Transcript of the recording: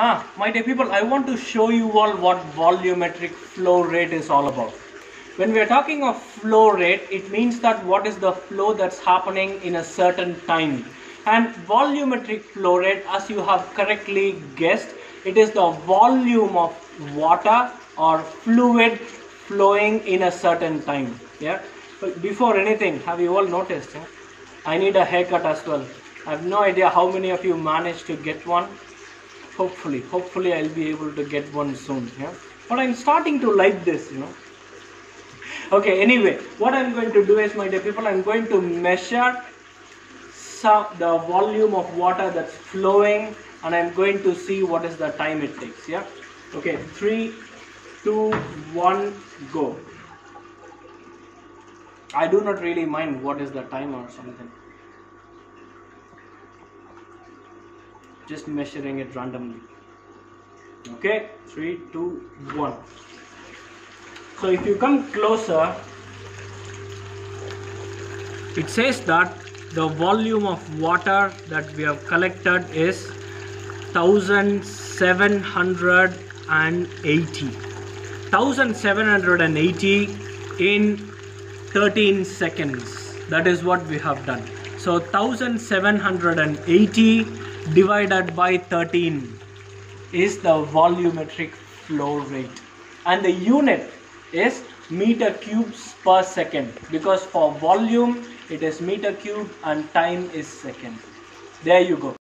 Ah, my dear people, I want to show you all what volumetric flow rate is all about. When we are talking of flow rate, it means that what is the flow that's happening in a certain time. And volumetric flow rate, as you have correctly guessed, it is the volume of water or fluid flowing in a certain time. Yeah. But before anything, have you all noticed? I need a haircut as well. I have no idea how many of you managed to get one hopefully hopefully i'll be able to get one soon yeah. But i'm starting to like this you know. Okay anyway what i'm going to do is my dear people i'm going to measure some, the volume of water that's flowing and i'm going to see what is the time it takes yeah. Okay three two one go. I do not really mind what is the time or something just measuring it randomly. Okay? Three two one. So if you come closer it says that the volume of water that we have collected is 1780 1780 in 13 seconds. That is what we have done. So 1780 divided by 13 is the volumetric flow rate. And the unit is meter cubes per second because for volume it is meter cube and time is second. There you go